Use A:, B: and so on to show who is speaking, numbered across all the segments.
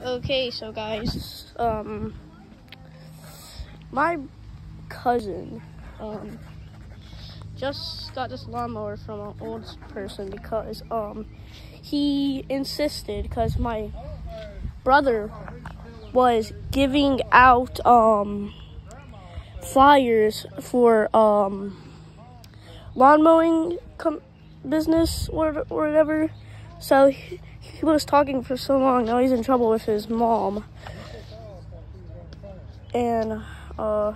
A: Okay, so guys, um, my cousin, um, just got this lawnmower from an old person because, um, he insisted because my brother was giving out, um, flyers for, um, lawn mowing business or whatever. So he, he was talking for so long. Now he's in trouble with his mom. And uh,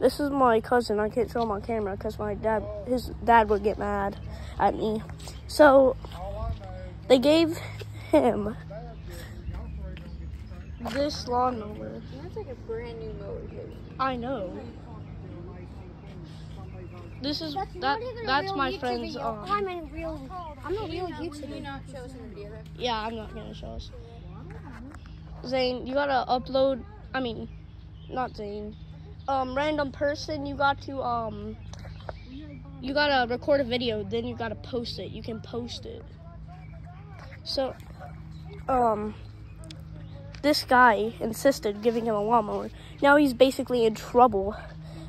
A: this is my cousin. I can't show him on camera because my dad, his dad would get mad at me. So they gave him this lawnmower.
B: That's like a brand new mower.
A: I know. This is
C: That's
A: that.
C: not even a
A: That's my
C: YouTube
A: friend's.
C: video.
A: Um,
C: I'm a real. I'm a real
B: Can you
C: YouTuber.
B: not show us in the video?
A: Yeah, I'm not gonna show us. Zane, you gotta upload. I mean, not Zane. Um, random person, you got to um, you gotta record a video. Then you gotta post it. You can post it. So, um, this guy insisted giving him a lawnmower. Now he's basically in trouble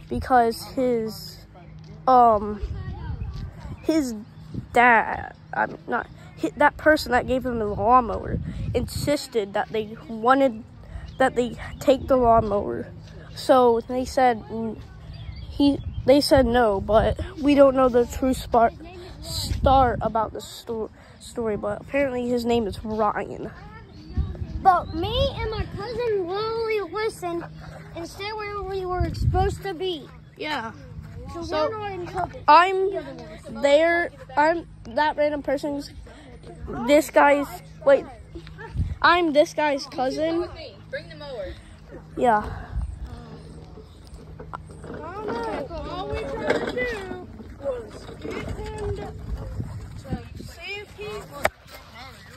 A: because his um his dad, I'm not hi- that person that gave him the lawnmower insisted that they wanted that they take the lawnmower. So they said mm, he they said no, but we don't know the true start start about the sto- story. But apparently his name is Ryan.
C: But me and my cousin literally listened and stayed where we were supposed to be.
A: Yeah,
C: So,
A: So-
C: we're not.
A: I'm there. I'm that random person's. This guy's wait. I'm this guy's cousin.
B: Bring the mower.
A: Yeah.
D: All we tried to do was get him to, to see if he
E: Your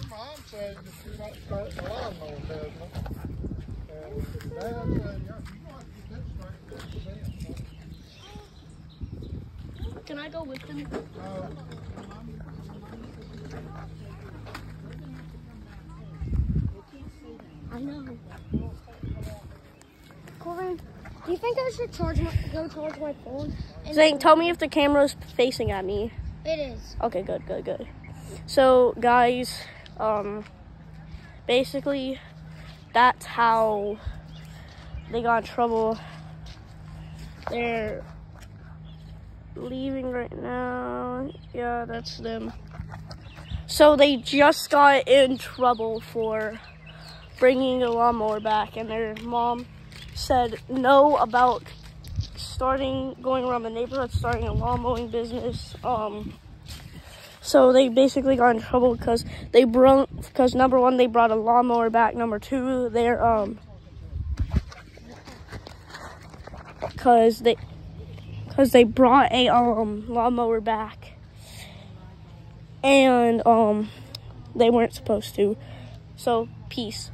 E: mom said that you're not the lawnmower business. And Dad said, yeah, you want to get this straight, this is it.
A: Can I go with them? I know.
C: Corbin, do you think I should charge my, go charge my phone?
A: Zane, tell me if the camera's facing at me.
C: It is.
A: Okay, good, good, good. So, guys, um, basically, that's how they got in trouble. They're leaving right now. Yeah, that's them. So they just got in trouble for bringing a lawnmower back, and their mom said no about starting going around the neighborhood, starting a lawn mowing business. Um, so they basically got in trouble because they brought because number one they brought a lawnmower back. Number two they're um because they because they brought a um lawnmower back and um they weren't supposed to. So peace.